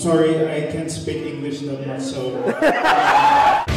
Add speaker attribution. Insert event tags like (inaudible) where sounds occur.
Speaker 1: Sorry, I can't speak English that much, so. (laughs)